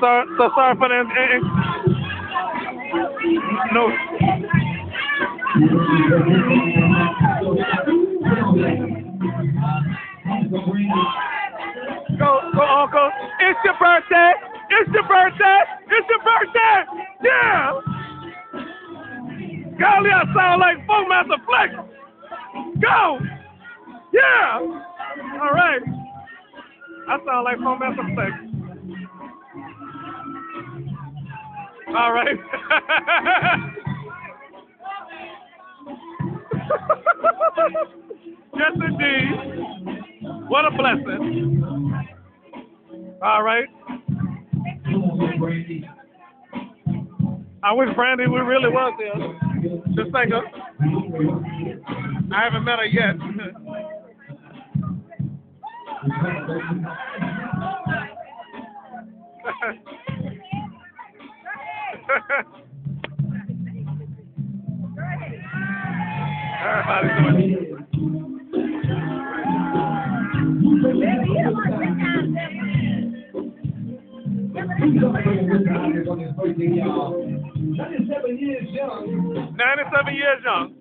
sorry, so sorry for the. in- in- no. Go, go, Uncle. It's your birthday. It's your birthday. It's your birthday. Yeah. Golly, I sound like Funkmaster Flex. Go. Yeah. All right. I sound like Funkmaster Flex. All right. yes, indeed. What a blessing. All right. I wish Brandy we really was there Just think of. I haven't met her yet. Everybody's doing Ninety-seven years young. 97 years young.